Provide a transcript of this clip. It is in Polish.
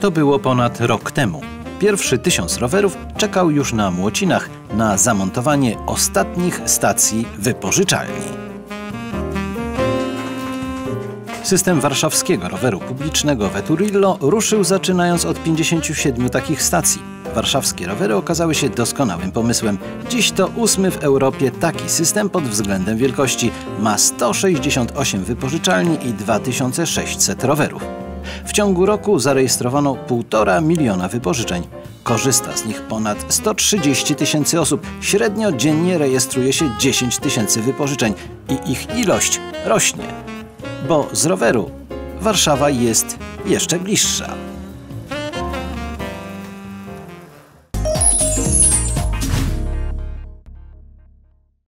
To było ponad rok temu. Pierwszy tysiąc rowerów czekał już na Młocinach na zamontowanie ostatnich stacji wypożyczalni. System warszawskiego roweru publicznego Veturillo ruszył zaczynając od 57 takich stacji. Warszawskie rowery okazały się doskonałym pomysłem. Dziś to ósmy w Europie taki system pod względem wielkości. Ma 168 wypożyczalni i 2600 rowerów. W ciągu roku zarejestrowano 1,5 miliona wypożyczeń. Korzysta z nich ponad 130 tysięcy osób. Średnio dziennie rejestruje się 10 tysięcy wypożyczeń i ich ilość rośnie. Bo z roweru Warszawa jest jeszcze bliższa.